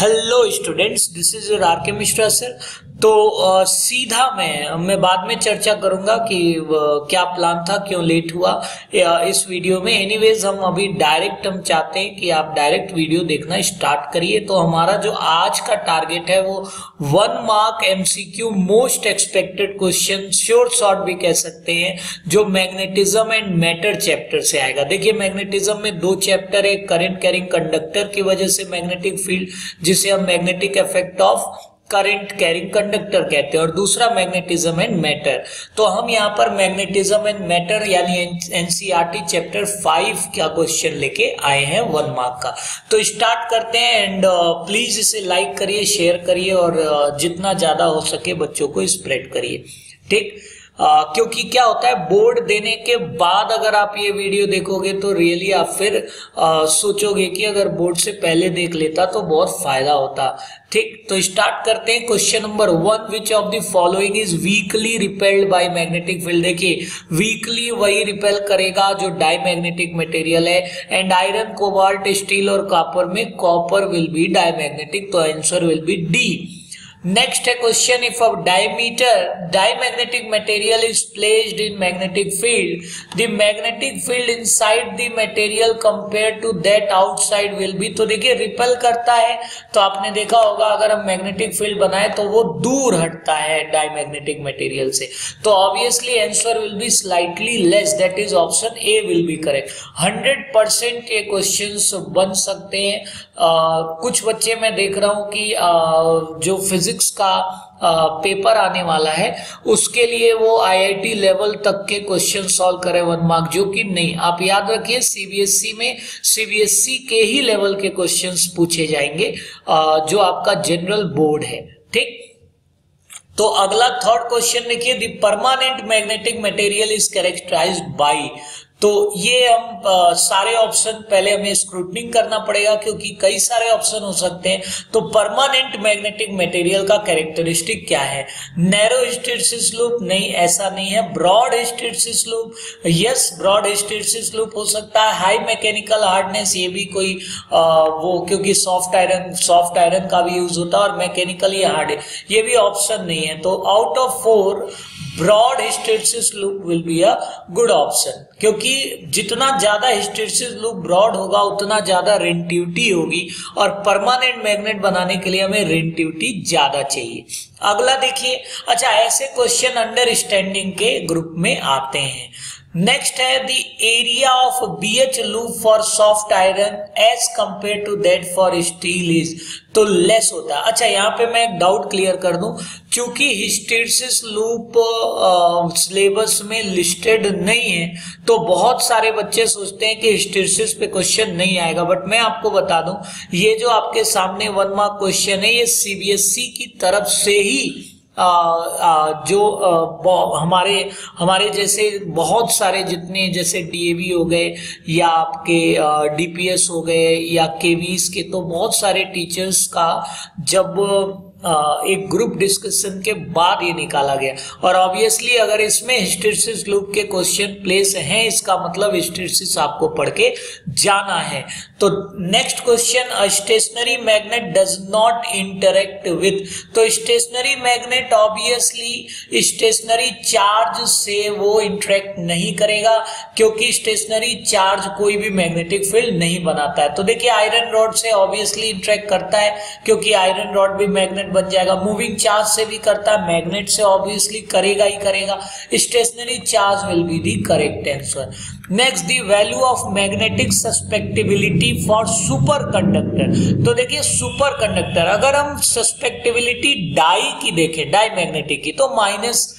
Hello students this is R K Mishra sir तो uh, सीधा मैं मैं बाद में चर्चा करूँगा कि uh, क्या प्लान था क्यों लेट हुआ। uh, इस वीडियो में एनीवेज हम अभी डायरेक्ट हम चाहते हैं कि आप डायरेक्ट वीडियो देखना स्टार्ट करिए। तो हमारा जो आज का टारगेट है वो one mark MCQ most expected question sure short भी कह सकते हैं जो मैग्नेटिज्म एंड मैटर चैप्टर से आएगा। देखिए मैग्नेटिज्म में दो चैप्टर है करेंट कैरिंग कंडक्टर की वजह से मैग्नेटिक फ़ील्ड जिसे हम magnetic effect of current carrying conductor कहते हैं और दूसरा मैग्नेटिज्म एंड मैटर तो हम यहाँ पर मैग्नेटिज्म एंड मैटर यानी एनसीईआरटी चैप्टर फाइव का क्वेश्चन लेके आए हैं वन मार्क का। तो स्टार्ट करते हैं एंड प्लीज़ uh, इसे लाइक करिए शेयर करिए और uh, जितना ज़्यादा हो सके बच्चों को स्प्रेड करिए। ठीक? आ, क्योंकि क्या होता है बोर्ड देने के बाद अगर आप ये वीडियो देखोगे तो रियली आप फिर आ, सोचोगे कि अगर बोर्ड से पहले देख लेता तो बहुत फ़ायदा होता। ठीक तो स्टार्ट करते हैं question number one which of the following is weakly repelled by magnetic field देखिए वीकली वही रिपेल करेगा जो डाई मैग्नेटिक मटेरियल है एंड आयरन कोबाल्ट स्टील और कॉपर में copper will be diamagnetic तो answer will be D Next है question if a diameter diamagnetic material is placed in magnetic field the magnetic field inside the material compared to that outside will be तो देखिए repel करता है तो आपने देखा होगा अगर हम मैग्नेटिक फ़ील्ड बनाए तो वो दूर हटता है डायमैग्नेटिक मटेरियल से। तो obviously answer will be slightly less that is option A will be correct hundred percent ये क्वेश्चन बन सकते हैं। आ, कुछ बच्चे मैं देख रहा हूँ कि आ, जो फिजिक्स फिजिक्स का पेपर आने वाला है। उसके लिए वो आईआईटी लेवल तक के क्वेश्चन सॉल्व करे वन मार्क जो कि नहीं। आप याद रखिए सीबीएसई में सीबीएसई के ही लेवल के क्वेश्चंस पूछे जाएँगे जो आपका जनरल बोर्ड है। ठीक? तो अगला थर्ड क्वेश्चन देखिए the permanent magnetic material is characterized by तो ये हम सारे ऑप्शन पहले हमें स्क्रूटनिंग करना पड़ेगा क्योंकि कई सारे ऑप्शन हो सकते हैं। तो परमानेंट मैग्नेटिक मटेरियल का कैरेक्टरिस्टिक क्या है? नैरो हिस्टेरिसिस लूप नहीं ऐसा नहीं है। Broad hysteresis loop yes broad hysteresis loop हो सकता है। हाई मैकेनिकल हार्डनेस ये भी कोई आ, वो क्योंकि सॉफ्ट आयरन सॉफ्ट आयरन का भी यूज़ होता है और मैकेनिकली हार्ड ये भी ऑप्शन नहीं है। तो out of four broad hysteresis loop will be a good option क्योंकि जितना ज़्यादा हिस्टेरिसिस लूप ब्रॉड होगा, उतना ज़्यादा रेंटिविटी होगी और परमानेंट मैग्नेट बनाने के लिए हमें रेंटिविटी ज़्यादा चाहिए। अगला देखिए अच्छा ऐसे क्वेश्चन अंडरस्टैंडिंग के ग्रुप में आते हैं। नेक्स्ट है the area of B H loop for soft iron as compare to that for steel is तो लेस होता है। अच्छा यहाँ पे मैं एक डाउट क्लियर कर दूँ। क्योंकि हिस्टेरिसिस लूप सिलेबस में लिस्टेड नहीं है तो बहुत सारे बच्चे सोचते हैं कि हिस्टेरिसिस पे क्वेश्चन नहीं आएगा। बट मैं आपको बता दूँ ये जो आपके सामने वन मार्क क्वेश्चन है ये सीबीएसई की तरफ़ से ही आ, आ, जो आ, हमारे हमारे जैसे बहुत सारे जितने जैसे डीएवी हो गए या आपके डीपीएस हो गए या केवीस के तो बहुत सारे टीचर्स का जब एक ग्रुप डिस्कशन के बाद ये निकाला गया। और ऑब्वियसली अगर इसमें हिस्टेरिसिस लूप के क्वेश्चन प्लेस हैं, इसका मतलब हिस्टेरिसिस आपको पढ़ के जाना है। तो next question stationary magnet does not interact with तो stationary magnet obviously stationary charge से वो इंटरेक्ट नहीं करेगा, क्योंकि स्टेशनरी चार्ज कोई भी मैग्नेटिक फ़ील्ड नहीं बनाता है। तो देखिए आयरन रॉड से ऑब्वियसली इंटरेक्ट करता है, क्योंकि आयरन रॉड भी मैग्नेट मैग्नेट बन जाएगा। मूविंग चार्ज से भी करता है मैग्नेट से ऑब्वियसली करेगा ही करेगा। Stationary charge will be the correct answer next the value of magnetic susceptibility for superconductor तो देखिए सुपर कंडक्टर अगर हम सस्पेक्टिबिलिटी डाई की देखें, डाई मैग्नेटिक की तो माइनस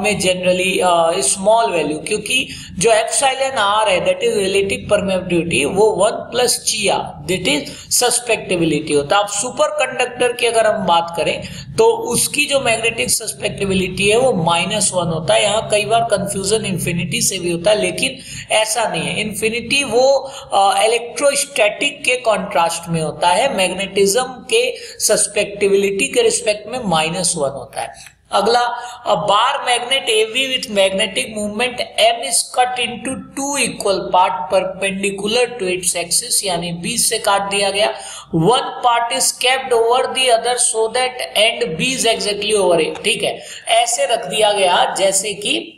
में जनरली स्मॉल वैल्यू क्योंकि जो एप्साइलन आर है दैट इज़ रिलेटिव परमेबिलिटी वो one plus chi that is susceptibility होता है। अब सुपर कंडक्टर की अगर हम बात करें तो उसकी जो मैग्नेटिक सस्पेक्टिबिलिटी है, वो माइनस वन होता है। यहाँ कई बार कंफ्यूजन इन्फिनिटी से भी होता है, लेकिन ऐसा नहीं है। इन्फिनिटी वो इलेक्ट्रोस्टैटिक के कॉन्ट्रास्ट में होता है मैग्नेटिज्म के सस्पेक्टिबिलिटी के रिस्पेक्ट में माइनस वन होता है। अगला a bar magnet AV with magnetic movement M is cut into two equal part perpendicular to its axis यानी बी से काट दिया गया। One part is capped over the other so that end B is exactly over A ठीक है? ऐसे रख दिया गया, जैसे कि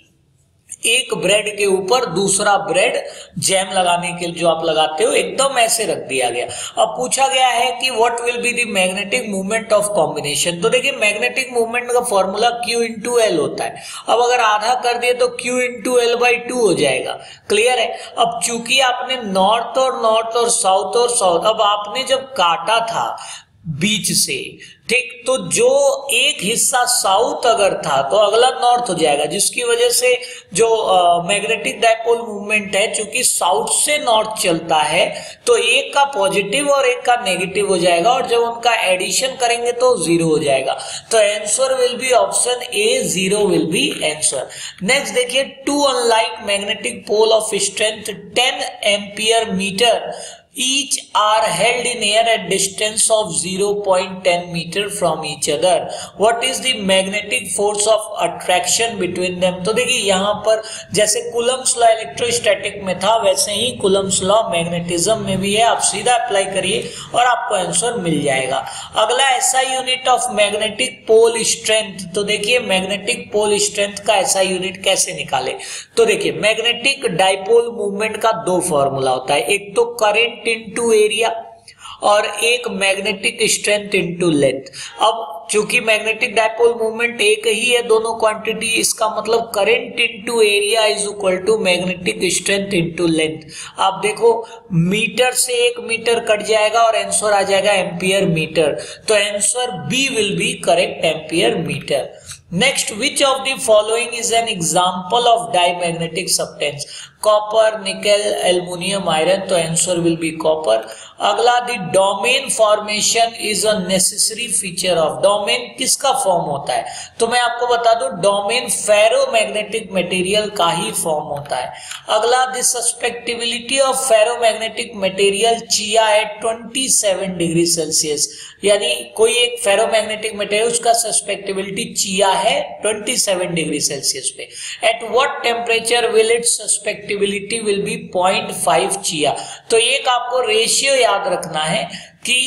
एक ब्रेड के ऊपर दूसरा ब्रेड जैम लगाने के जो आप लगाते हो, एकदम ऐसे रख दिया गया। अब पूछा गया है कि what will be the magnetic movement of combination तो देखिए मैग्नेटिक मूवमेंट का फॉर्मूला Q इंटू एल होता है। अब अगर आधा कर दिए तो Q into L by two हो जाएगा। क्लियर है? अब चूँकि आपने नॉर्थ और नॉर्थ और साउथ और साउथ अब आपने जब काटा था बीच से। ठीक तो जो एक हिस्सा साउथ अगर था तो अगला नॉर्थ हो जाएगा, जिसकी वजह से जो मैग्नेटिक डायपोल मूवमेंट है, चूँकि साउथ से नॉर्थ चलता है तो एक का पॉजिटिव और एक का नेगेटिव हो जाएगा, और जब उनका एडिशन करेंगे तो ज़ीरो हो जाएगा। तो answer will be option A zero will be answer. Next देखिए two unlike magnetic pole of strength ten ampere metre each are held in air at distance of 0.10 meter from each other. What is the magnetic force of attraction between them? तो देखिए, यहाँ पर जैसे coulombs law electrostatic में था, वैसे ही coulombs law magnetism में भी है। आप सीधा अप्लाई करिए और आपको आंसर मिल जाएगा। अगला ऐसा unit of magnetic pole strength तो देखिए मैग्नेटिक पोल स्ट्रेंथ का ऐसा यूनिट कैसे निकाले? तो देखिए मैग्नेटिक डाइपोल मूवमेंट का दो फॉर्मूला होता है। एक तो करेंट इंटू एरिया और एक मैग्नेटिक स्ट्रेंथ इंटू लेंथ अब चूँकि मैग्नेटिक डायपोल मूवमेंट एक ही है, दोनों क्वांटिटी इसका मतलब current into area is equal to magnetic strength into length आप देखो मीटर से एक मीटर कट जाएगा और आंसर आ जाएगा एम्पियर मीटर तो answer B will be correct ampere metre next which of the following is an example of diamagnetic substance copper nickel aluminium, iron तो आंसर विल बी कॉपर अगला the domain formation is a necessary feature of domain किसका form होता है? तो मैं आपको बता दूँ डोमेन फेरोमैग्नेटिक मटेरियल का ही फॉर्म होता है। अगला the susceptibility of ferromagnetic material chi at 27 degree Celsius यानी कोई एक फेरोमैग्नेटिक मटेरियल उसका सस्पेक्टिबिलिटी चिया है 27 डिग्री सेल्सियस पे। At what temperature will it susceptibility will be 0.5 chi? तो एक आपको रेशियो याद रखना है कि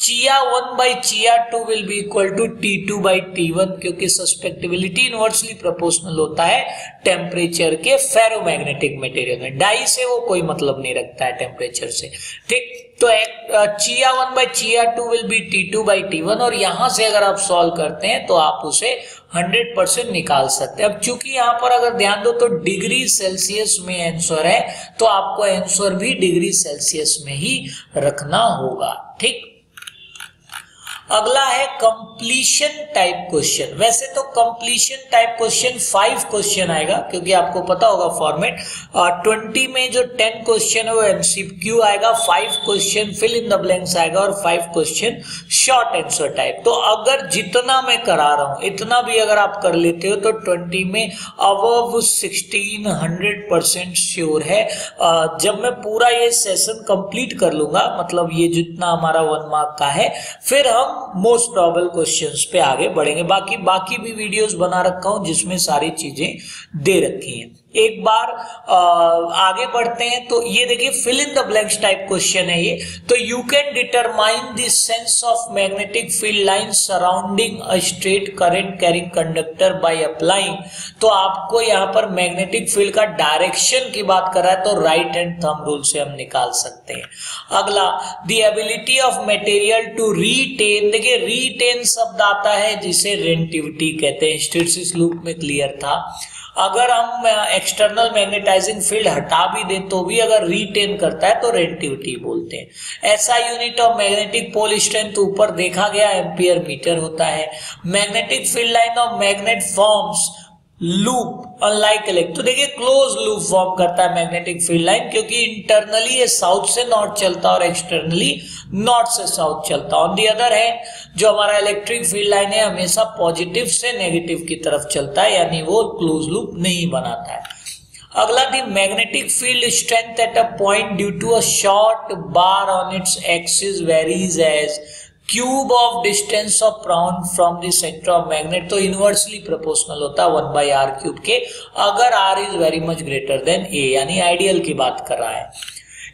chi one by chi two will be equal to T two by T one क्योंकि सस्पेक्टिबिलिटी इनवर्सली प्रोपोर्शनल होता है टेम्परेचर के फेरोमैग्नेटिक मटेरियल में। डाई से वो कोई मतलब नहीं रखता है टेम्परेचर से। ठीक? तो एक chi one by chi two will be T two by T one और यहाँ से अगर आप सॉल्व करते हैं तो आप उसे 100 परसेंट निकाल सकते हैं। अब चूँकि यहाँ पर अगर ध्यान दो तो डिग्री सेल्सियस में आंसर है तो आपको आंसर भी डिग्री सेल्सियस में ही रखना होगा, ठीक? अगला है कंप्लीशन टाइप क्वेश्चन वैसे तो completion type question five question आएगा क्योंकि आपको पता होगा फॉर्मेट ट्वेंटी में जो टेन क्वेश्चन है वो एमसीक्यू आएगा five question fill in the blanks आएगा और five question short answer type तो अगर जितना मैं करा रहा हूँ इतना भी अगर आप कर लेते हो तो ट्वेंटी में अब सिक्सटीन हंड्रेड परसेंट श्योर है। uh, जब मैं पूरा ये सेशन कंप्लीट कर लूँगा मतलब ये जितना हमारा वन मार्क का है फिर हम मोस्ट प्रॉबल क्वेश्चंस पे आगे बढ़ेंगे। बाकी बाकी भी वीडियोस बना रखा हूँ जिसमें सारी चीज़ें दे रखी हैं। एक बार आगे बढ़ते हैं तो ये देखिए fill in the blanks type question है ये। तो you can determine the sense of magnetic field line surrounding a straight current carrying conductor by applying तो आपको यहाँ पर मैग्नेटिक फ़ील्ड का डायरेक्शन की बात कर रहा है तो राइट हैंड थंब रूल से हम निकाल सकते हैं। अगला the ability of material to retain देखिए रीटेन शब्द आता है जिसे रेंटिविटी कहते हैं। स्टेटसिस लूप में क्लियर था। अगर हम एक्सटर्नल मैग्नेटाइजिंग फ़ील्ड हटा भी दें तो भी अगर रिटेन करता है तो रेंटिविटी बोलते हैं। ऐसा unit of magnetic pole strength ऊपर देखा गया एम्पियर मीटर होता है। Magnetic field line of magnet forms loop unlike electric तो देखिए क्लोज लूप फॉर्म करता है मैग्नेटिक फ़ील्ड लाइन क्योंकि इंटरनली ये साउथ से नॉर्थ चलता और एक्सटर्नली नॉर्थ से साउथ चलता। ऑन दी अदर है जो हमारा इलेक्ट्रिक फ़ील्ड लाइन है, हमेशा पॉजिटिव से नेगेटिव की तरफ़ चलता है, यानी वो क्लोज लूप नहीं बनाता है। अगला the magnetic field strength at a point due to a short bar on its axis varies as cube of distance of brown from the centre of magnet तो इनवर्सली प्रोपोर्शनल होता है one by R cube के। अगर R is very much greater than A यानी ideal की बात कर रहा है।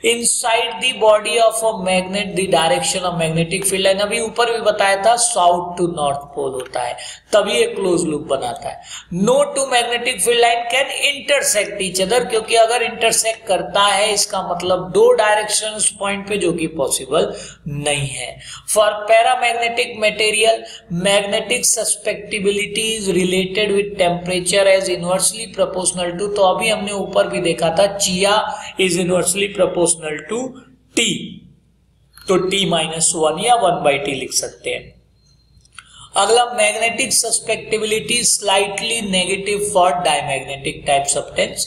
Inside the body of a magnet the direction of magnetic field and अभी ऊपर भी बताया था साउथ टू नॉर्थ पोल होता है। तभी एक क्लोज लूप बनाता है। No two magnetic field line can intersect each other क्योंकि अगर इंटरसेक्ट करता है, इसका मतलब दो डायरेक्शन पॉइंट पे जो कि पॉसिबल नहीं है। For paramagnetic material magnetic susceptibility is related with temperature as inversely proportional to तो अभी हमने ऊपर भी देखा था chi is inversely proportional to T तो टी माइनस वन या वन बाई टी लिख सकते हैं। अगला magnetic susceptibility slightly negative for diamagnetic types of substance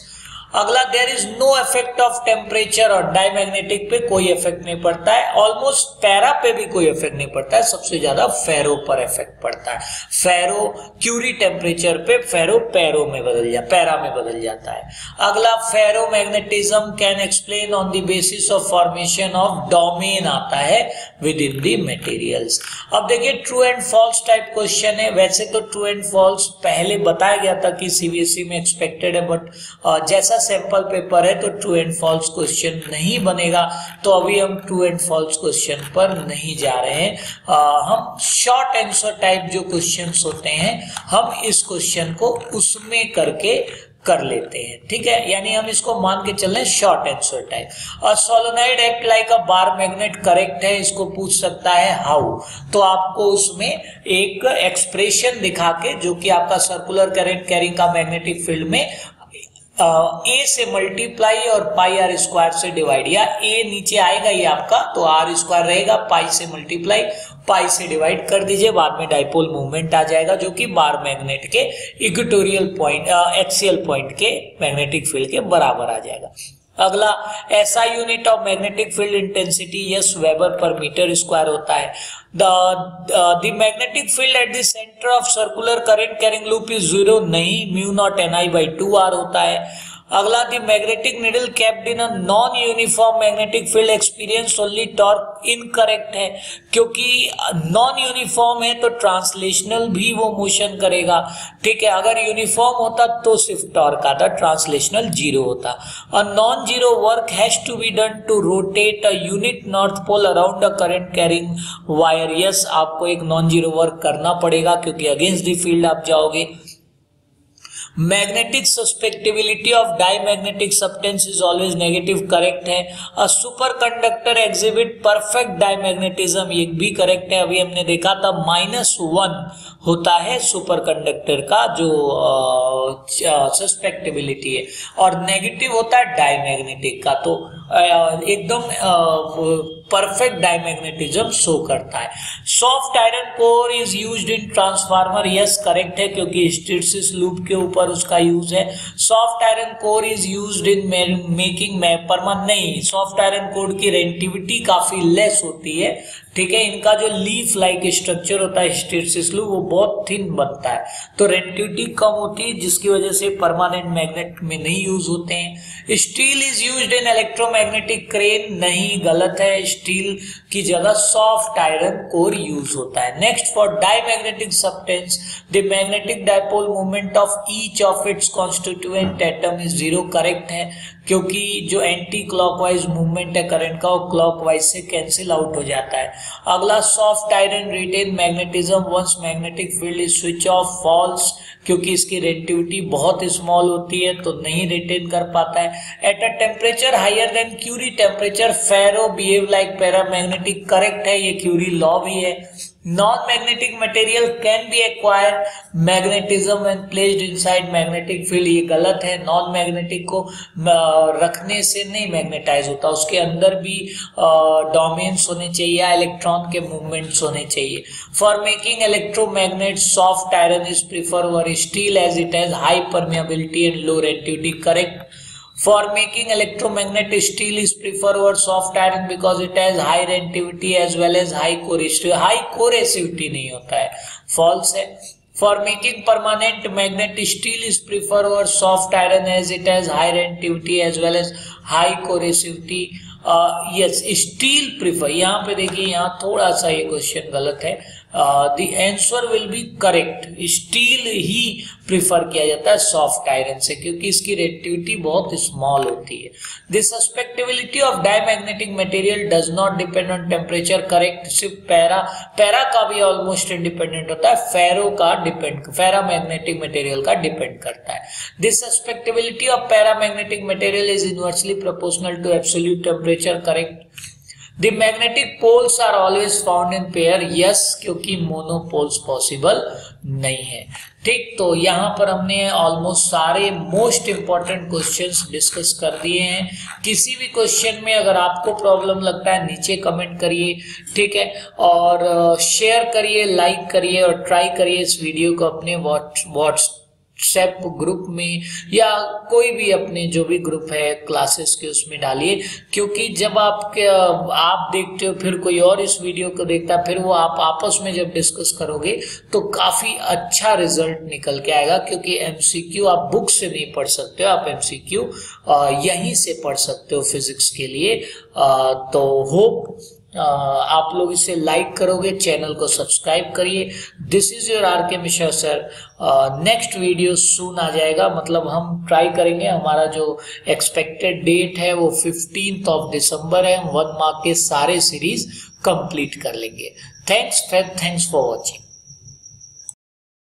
अगला there is no effect of temperature और डायमैग्नेटिक पे कोई इफ़ेक्ट नहीं पड़ता है। ऑलमोस्ट पैरा पे भी कोई इफ़ेक्ट नहीं पड़ता है। सबसे ज़्यादा फेरो पर इफ़ेक्ट पड़ता है। फेरो क्यूरी टेम्परेचर पे, फेरो पैरो में बदल जा, पैरा में बदल जाता है। अगला ferromagnetism can explain on the basis of formation of domain आता है विद इन दी मेटेरियल्स अब देखिए true and false type question है। वैसे तो ट्रू एंड फॉल्स पहले बताया गया था कि सीबीएसई e में एक्सपेक्टेड है बट जैसा सैंपल पेपर है तो ट्रू एंड फॉल्स क्वेश्चन नहीं बनेगा। तो अभी हम ट्रू एंड फॉल्स क्वेश्चन पर नहीं जा रहे हैं। आ, हम शॉर्ट आंसर टाइप जो क्वेश्चन होते हैं हम इस क्वेश्चन को उसमें करके कर लेते हैं। ठीक है? यानी हम इसको मान के चल रहे हैं शॉर्ट आंसर टाइप और solenoid act like a bar magnet correct है इसको पूछ सकता है हाउ तो आपको उसमें एक एक्सप्रेशन दिखा के जो कि आपका सर्कुलर करंट कैरिंग का मैग्नेटिक फ़ील्ड में ए से मल्टीप्लाई और पाई आर स्क्वायर से डिवाइड या ए नीचे आएगा, ये आपका तो आर स्क्वायर रहेगा पाई से मल्टीप्लाई पाई से डिवाइड कर दीजिए, बाद में डाइपोल मूवमेंट आ जाएगा, जो कि बार मैग्नेट के इक्वेटोरियल पॉइंट एक्सियल पॉइंट के मैग्नेटिक फ़ील्ड के बराबर आ जाएगा। अगला ऐसा unit of magnetic field intensity yes weber per meter square होता है। The magnetic field at the center of circular current carrying loop is zero नहीं mu naught N I by two R होता है। अगला the magnetic needle kept in non uniform magnetic field experience only torque incorrect है, क्योंकि non uniform है तो translational भी वो मोशन करेगा। ठीक है, अगर यूनिफॉर्म होता तो सिर्फ़ टॉर्क आता ट्रांसलेशनल ज़ीरो होता। और non zero work has to be done to rotate a unit north pole around a current carrying wire yes आपको एक नॉन ज़ीरो वर्क करना पड़ेगा, क्योंकि अगेंस्ट द फ़ील्ड आप जाओगे। Magnetic susceptibility of diamagnetic substance is always negative correct है। A super conductor exhibit perfect diamagnetism ये भी करेक्ट है। अभी हमने देखा था माइनस वन होता है सुपर कंडक्टर का, जो सस्पेक्टेबिलिटी है। और नेगेटिव होता है डायमैग्नेटिक का। तो एकदम परफेक्ट डायमैग्नेटिज्म शो करता है। Soft iron core is used in transformer yes correct है, क्योंकि हिस्टेरिसिस लूप के ऊपर उसका यूज़ है। Soft iron core is used in making Parman नहीं सॉफ्ट आयरन कोर की रेंटिविटी काफ़ी लेस होती है। ठीक है, इनका जो लीफ लाइक स्ट्रक्चर होता है हिस्टेरिसिस लूप वो बहुत थिन बनता है। तो रेंटिविटी कम होती है, जिसकी वजह से परमानेंट मैग्नेट में नहीं यूज़ होते हैं। Steel is use in electromagnetic crane नहीं, गलत है। स्टील की जगह सॉफ्ट आयरन कोर यूज़ होता है। Next for diamagnetic substance the magnetic dipole movement of each of its constituent atom is zero correct है। क्योंकि जो एंटी क्लॉकवाइज मूवमेंट है करंट का, वो क्लॉकवाइज से कैंसिल आउट हो जाता है। अगला soft iron retain magnetism once magnetic field is switch off false क्योंकि इसकी रेटिविटी बहुत स्मॉल होती है तो नहीं रिटेन कर पाता है। At a temperature higher then Curie temperature ferro behave like paramagnetic correct है, ये क्यूरी लॉ भी है। Non-magnetic material can be acquired. Magnetism, when placed inside magnetic field, ये गलत है। नॉन मैग्नेटिक को रखने से नहीं मैग्नेटाइज होता। उसके अंदर भी डोमेन्स होने चाहिए इलेक्ट्रॉन के मूवमेंट्स होने चाहिए। For making electromagnet soft iron is prefer over steel as it has high permeability and low retentivity correct For making electromagnetic steel is prefer over soft iron because it has high reactivity as well as high corrosivity. High corrosivity नहीं होता है false है For making permanent magnet steel is prefer over soft iron as it has high reactivity as well as high corrosivity. Yes steel prefer यहाँ पे देखिए यहाँ थोड़ा सा ये क्वेश्चन गलत है the answer will be correct steel he prefer किया जाता है सॉफ्ट आयरन से, क्योंकि इसकी रेटिविटी बहुत स्मॉल होती है। This susceptibility of diamagnetic material does not depend on temperature correct सिर्फ़ पैरा पैरा का भी ऑलमोस्ट इंडिपेंडेंट होता है। फेरो का डिपेंड फेरा मैग्नेटिक मटेरियल का डिपेंड करता है। This of paramagnetic material is inversely proportional to absolute temperature correct magnetic poles are always found in pair yes क्योंकि मोनोपोल्स पॉसिबल नहीं है। ठीक तो यहाँ पर हमने ऑलमोस्ट सारे मोस्ट इंपॉर्टेंट क्वेश्चंस डिस्कस कर दिए हैं। किसी भी क्वेश्चन में अगर आपको प्रॉब्लम लगता है, नीचे कमेंट करिए, ठीक है? और शेयर करिए लाइक करिए और ट्राई करिए इस वीडियो को अपने व्हाट्स व्हाट्सएप ग्रुप में या कोई भी अपने जो भी ग्रुप है क्लासेस के उसमें डालिए, क्योंकि जब आप आप देखते हो, फिर कोई और इस वीडियो को देखता है, फिर वो आप आपस में जब डिस्कस करोगे तो काफ़ी अच्छा रिज़ल्ट निकल के आएगा, क्योंकि एमसीक्यू आप बुक से नहीं पढ़ सकते हो, आप एमसीक्यू यहीं से पढ़ सकते हो फिजिक्स के लिए तो होप आप लोग इसे लाइक करोगे चैनल को सब्सक्राइब करिए। This is your R K Mishra sir next video सुन आ जाएगा। मतलब हम ट्राई करेंगे। हमारा जो एक्सपेक्टेड डेट है, वो फिफ्टींथ ऑफ़ दिसंबर है। वन मार्क के सारे सीरीज़ कंप्लीट कर लेंगे। Thanks thanks for watching